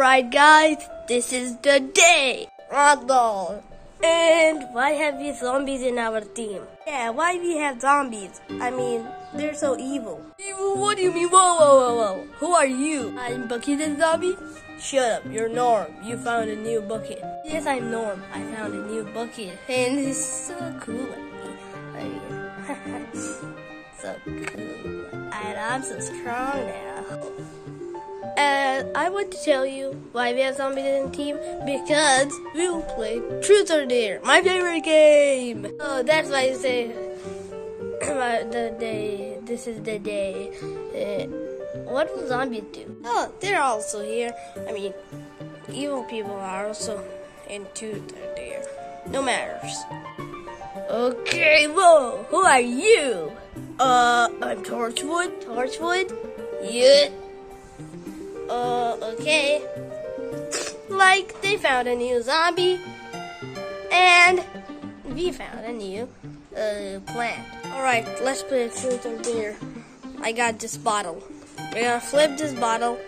Alright guys, this is the day. Ragdoll. And why have we zombies in our team? Yeah, why we have zombies? I mean, they're so evil. Evil? What do you mean? Whoa, whoa, whoa, whoa. Who are you? I'm Bucky the zombie? Shut up, you're Norm. You found a new bucket. Yes, I'm Norm. I found a new bucket. And it's so cool. I mean, so cool. And I'm so strong now. And I want to tell you why we have zombies in the team because we will play Truth or Dare, my favorite game. Oh, that's why I say the day. This is the day. Uh, what will zombies do? Oh, they're also here. I mean, evil people are also in Truth or Dare. No matters. Okay, whoa, who are you? Uh, I'm Torchwood. Torchwood? Yeah. Uh, okay. Like, they found a new zombie, and we found a new, uh, plant. Alright, let's play truth or dare. I got this bottle. We're gonna flip this bottle.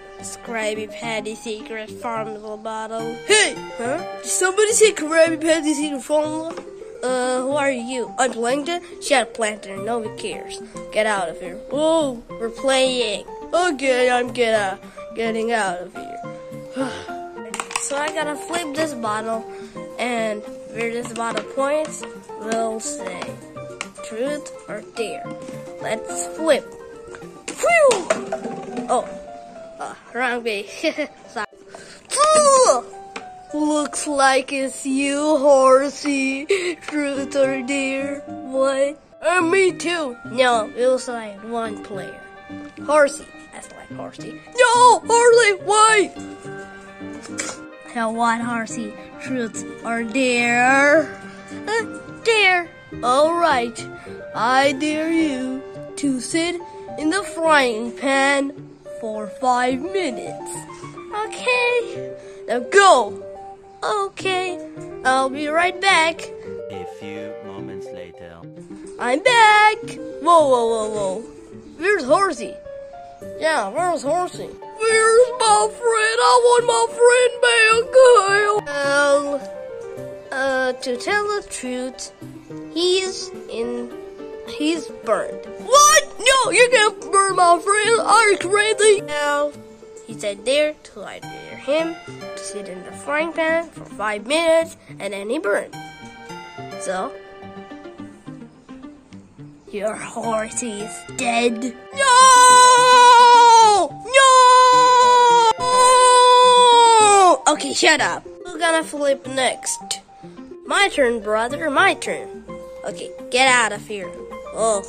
Krabby Patty secret formula bottle. Hey! Huh? Did somebody say Krabby Patty secret formula? Uh, who are you? I'm Plankton? Shut Plankton, nobody cares. Get out of here. Whoa! We're playing. Okay, I'm out, getting out of here. So I gotta flip this bottle, and where this bottle points, we'll say truth or dare. Let's flip. Phew! Oh, uh, wrong way. Looks like it's you, Horsey. Truth or dare? What? And me too. No, it was like one player. Horsey. That's Horsey. No, Harley, wait. Now what, Horsey? Truth are dare? Uh, dare. All right. I dare you to sit in the frying pan for five minutes. Okay. Now go. Okay. I'll be right back. A few moments later. I'm back. Whoa, whoa, whoa, whoa. Where's Horsey? Yeah, where's Horsey? Where's my friend? I want my friend back. Kyle. Well, uh, to tell the truth, he's in, he's burned. What? No, you can't burn my friend. Are you crazy? Now, he said there to I dare him to sit in the frying pan for five minutes, and then he burned. So, your horsey is dead. No! No! Okay, shut up. Who's gonna flip next? My turn, brother. My turn. Okay, get out of here. Oh.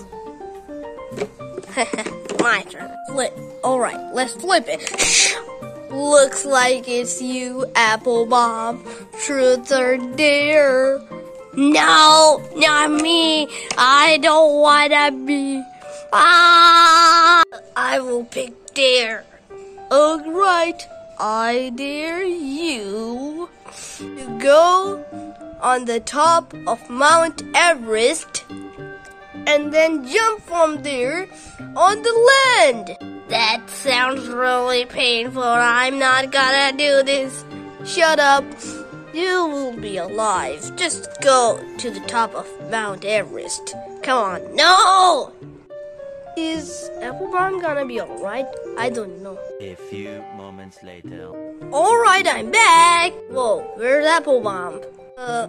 My turn. Flip. Alright, let's flip it. Looks like it's you, Apple Bomb. Truth or dare? No, not me. I don't wanna be. Ah! I will pick dare. Alright, I dare you to go on the top of Mount Everest and then jump from there on the land. That sounds really painful. I'm not gonna do this. Shut up. You will be alive. Just go to the top of Mount Everest. Come on. No! Is Applebomb gonna be alright? I don't know. A few moments later. Alright, I'm back! Whoa, where's Applebomb? Uh,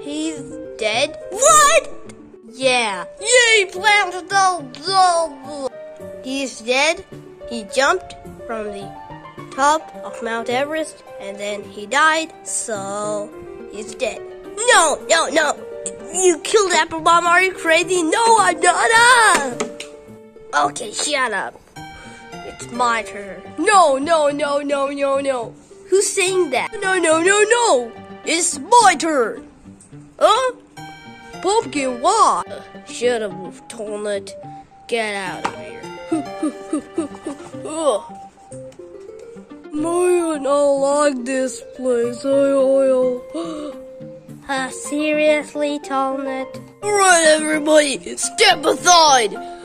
he's dead? What? Yeah. Yay, plant the He's dead. He jumped from the top of Mount Everest and then he died, so he's dead. No, no, no. You killed Applebomb, are you crazy? No, I'm not. Ah! Okay, shut up. It's my turn. No, no, no, no, no, no. Who's saying that? No, no, no, no. It's my turn. Huh? Pumpkin, why? Uh, shut up, Tall Nut. Get out of here. Man, I like this place. I, I, uh, seriously, Tall Nut? Alright, everybody, step aside.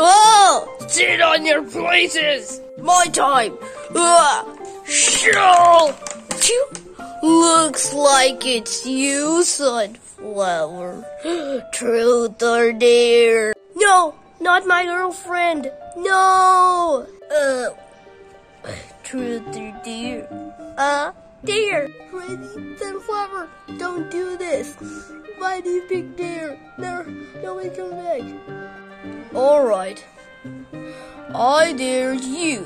Oh, sit on your places. My time. Ah, Achoo! Achoo! Looks like it's you, Sunflower. Truth or dare? No, not my girlfriend. No. Uh, truth or dare? Uh, dare. Ready, Sunflower, don't do this. Why do you pick dare? Never, nobody comes back. Alright. I dare you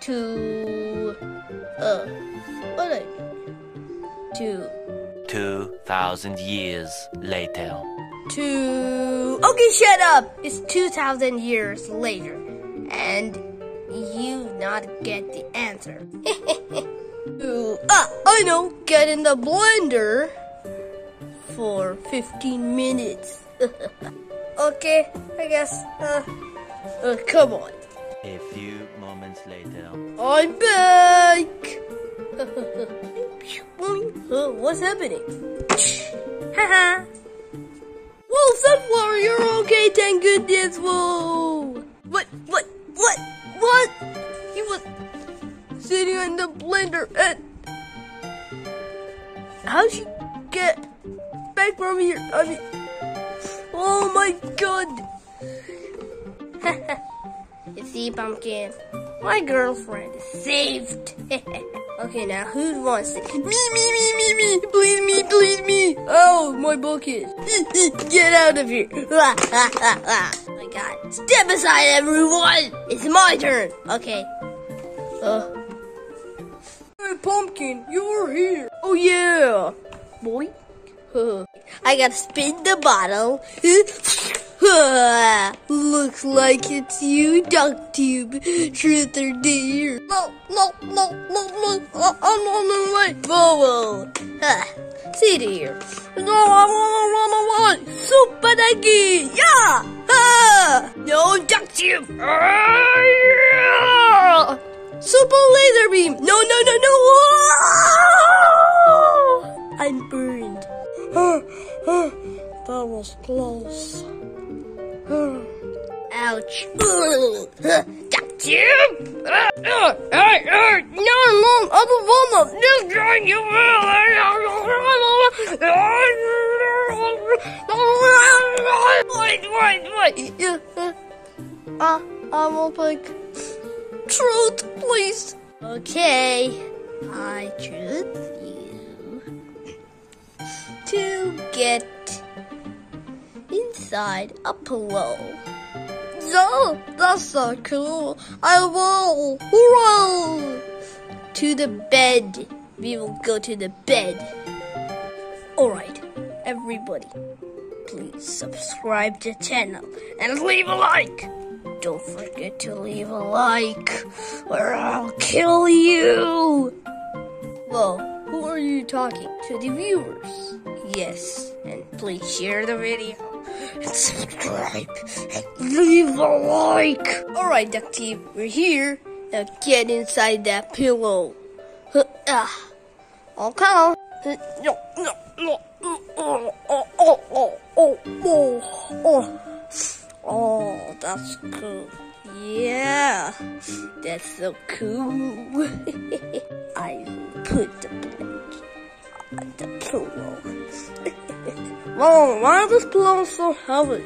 to, uh, what I, to, 2,000 years later. to, Okay, shut up. It's 2,000 years later. And you not get the answer. to, ah, I know, get in the blender for 15 minutes. okay, I guess. Uh, Uh, come on. A few moments later. I'm back! Uh, What's happening? haha. Whoa, Sunflower, you're okay, thank goodness, whoa! What, what, what, what? He was sitting in the blender and... How'd she get back from here? I mean... Oh my god! you see, Pumpkin? My girlfriend is saved. okay, now who wants it? Me, me, me, me, me! Please me, please me! Oh, my bucket! Get out of here! oh my god. Step aside, everyone! It's my turn. Okay. Uh. Hey, Pumpkin, you're here! Oh yeah! Boy? I gotta spin the bottle. Looks like it's you, Duck Tube. Truth or dare? No, no, no, no, no. Uh, I'm on the way. Whoa, Ah, see here. No, I wanna run away. Super Ducky! Yeah! Ah! No, Duck Tube. Ah, yeah! Super laser beam! No, no, no, no! Ah! I'm burned. That was close. Ouch. No, Mom, I don't wanna. Just join you Wait, wait, wait. Uh, I will pick truth, please. Okay, I you to get inside a pillow. So, that's so cool. I will. Hurrah! To the bed. We will go to the bed. Alright, everybody, please subscribe to the channel and leave a like. Don't forget to leave a like or I'll kill you. Whoa, who are you talking? To the viewers, yes, and please share the video and subscribe and leave a like. Alright, Duck Team, we're here. Now get inside that pillow. Ah. Okay. Huh, No, no, no. Oh, oh, oh, oh, oh, oh, oh. That's cool. Yeah, that's so cool. I put the the pillow. Mom, why is this pillow so heavy?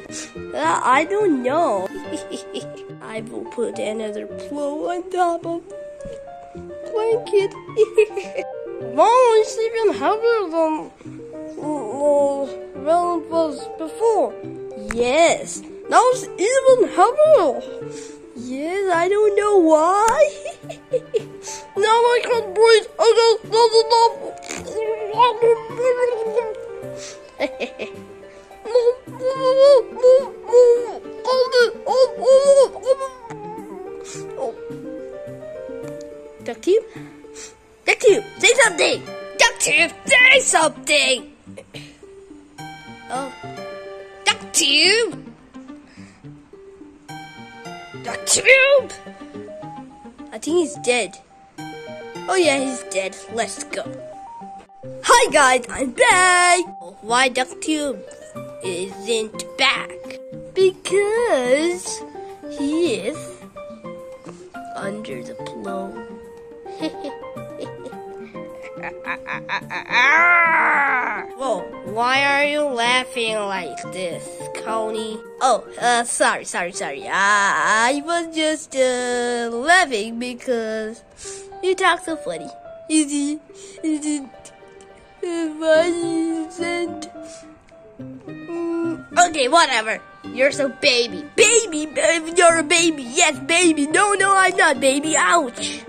I don't know. I will put another pillow on top of blanket. Mom, it's even heavier than uh, than it was before. Yes, now it's even heavier. Yes, I don't know why. now I can't breathe. I just. Let's go. Hi guys, I'm back! Why Duck Tube isn't back? Because he is under the pillow. Whoa, why are you laughing like this, Coney? Oh, uh, sorry, sorry, sorry. I, I was just, uh, laughing because you talk so funny. Is it, is it, isn't? Mm, okay, whatever. You're so baby. Baby, you're a baby. Yes, baby. No, no, I'm not baby. Ouch.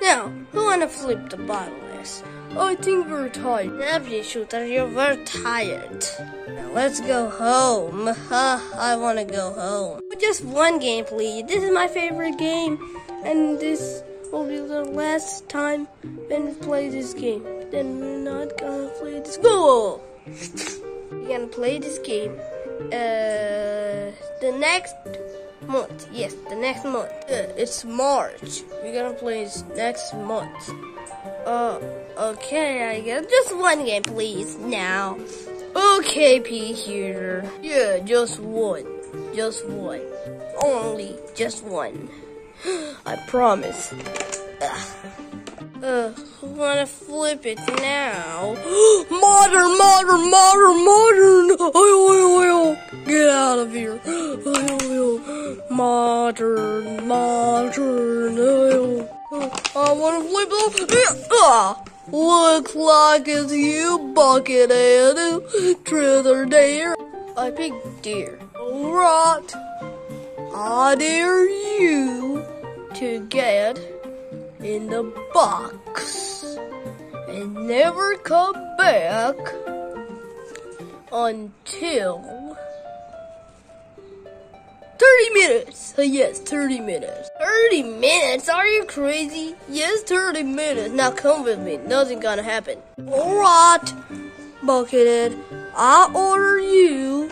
Now, who wanna flip the bottle is? I think we're tired. Nephew shooter, you're very tired. Now let's go home. Huh, I wanna go home. Just one game, please. This is my favorite game. And this will be the last time we play this game. Then we're not gonna play this. Whoa! We're gonna play this game. Uh, the next month. Yes, the next month. Uh, it's March. We're gonna play this next month. Uh, okay, I guess. Just one game, please, now. Okay, P here. Yeah, just one. Just one. Only just one. I promise. Ugh. Uh, wanna flip it now? modern, modern, modern, modern! Oil, oil! Get out of here! Oil! Modern, modern, oil! I wanna flip it! Ah! Looks like it's you, Buckethead! Truth or dare? I picked deer. Alright! I dare you to get in the box and never come back until 30 minutes. Yes, 30 minutes. 30 minutes? Are you crazy? Yes, 30 minutes. Now come with me. Nothing gonna happen. Alright, Buckethead. I order you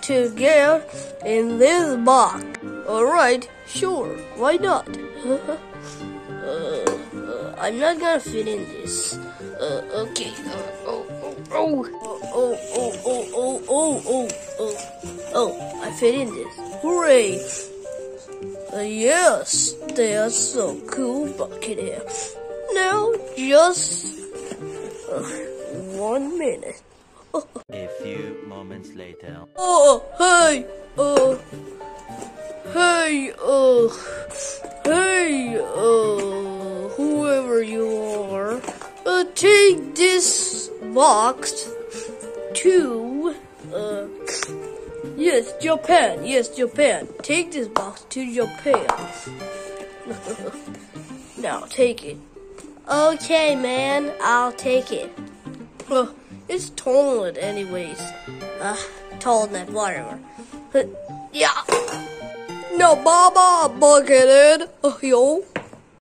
to get in this box. Alright, sure. Why not? Uh, uh, I'm not gonna fit in this. Uh, okay. Uh, oh, oh, oh, oh, oh, oh, oh, oh, oh, oh, oh, I fit in this. Hooray! Uh, yes, that's so cool, Buckethead. Now, just uh, one minute. A few moments later. Oh, hey, uh, hey, uh, hey, uh, whoever you are, uh, take this box to, uh, yes, Japan, yes, Japan. Take this box to Japan. now, take it. Okay, man, I'll take it. Uh, it's toilet anyways. Uh, toilet, whatever. Uh, yeah. No, Baba, Buckethead. Uh, yo.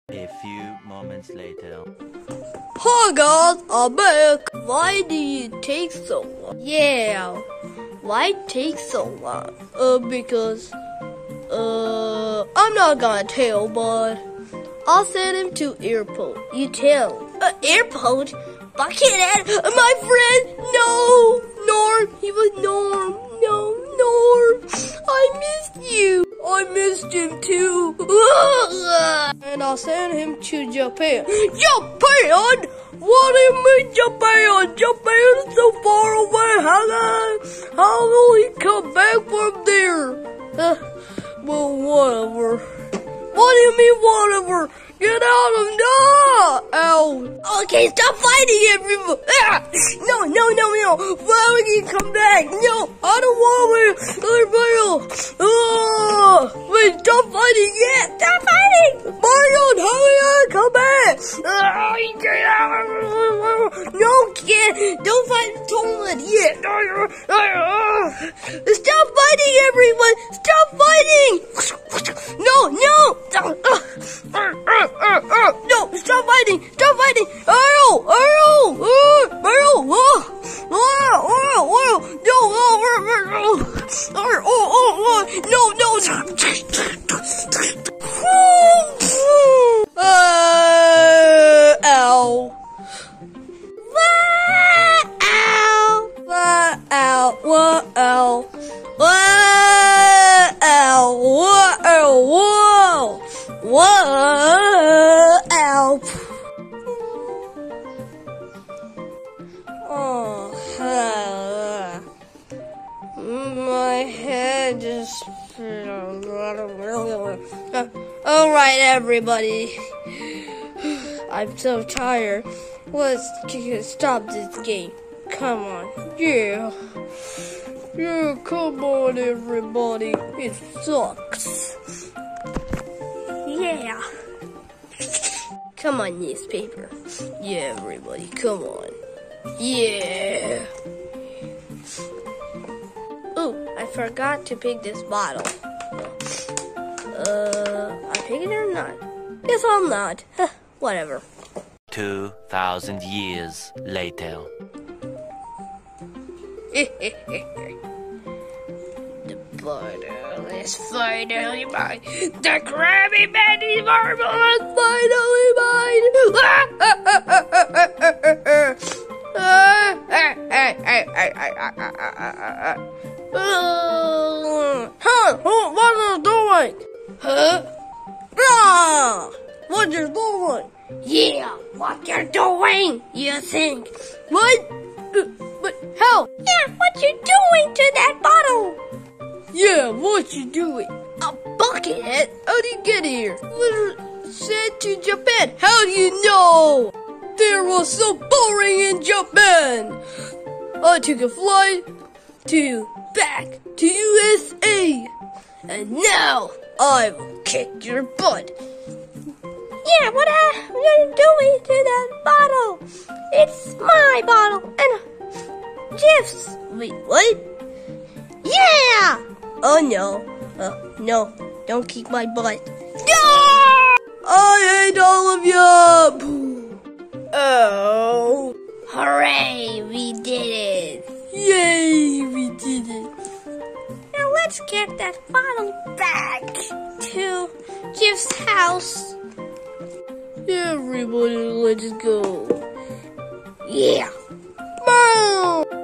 A few moments later. Hi guys, I'm back. Why do you take so long? Yeah. Why take so long? Uh, because, uh, I'm not gonna tell, but I'll send him to airport. You tell. Uh, airport? Buckethead, my friend. No, Japan. Japan? What do you mean Japan? Japan's so far away. How, how will he come back from there? Uh, well, whatever. What do you mean, whatever? Get out of no! Ow! Okay, stop fighting everyone! Ah! No, no, no, no! Why would you come back? No, I don't want to! Oh! Wait, stop fighting! Yeah, stop fighting! so bad. No, kid, don't fight toilet yet. Stop fighting, everyone. Stop fighting. No, no. No, stop fighting. Stop fighting. Earl, Earl, Earl. No, no, no. No, no. Everybody. I'm so tired. Let's stop this game. Come on. Yeah. Yeah, come on, everybody. It sucks. Yeah. Come on, newspaper. Yeah, everybody, come on. Yeah. Ooh, I forgot to pick this bottle. Uh, I it or not? Guess I'm not. Whatever. 2,000 years later. the bottle is finally mine. The Krabby Patty marble is finally mine. huh? What are you doing? Huh? Ah! What you doing? Yeah, what you're doing, you think? What? Uh, But how? Yeah, what you doing to that bottle? Yeah, what you doing? A bucket? How'd you get here? Literally sent to Japan. How do you know? There was so boring in Japan. I took a flight to back to USA. And now I will kick your butt. Yeah, what are you doing to that bottle? It's my bottle and Jeff's. Wait, what? Yeah! Oh no. Uh, no, don't kick my butt. Yeah! I hate all of you. Oh. Hooray, we did it! Yay, we did it. Let's get that bottle back to Jeff's house. Everybody, let's go. Yeah. Boom!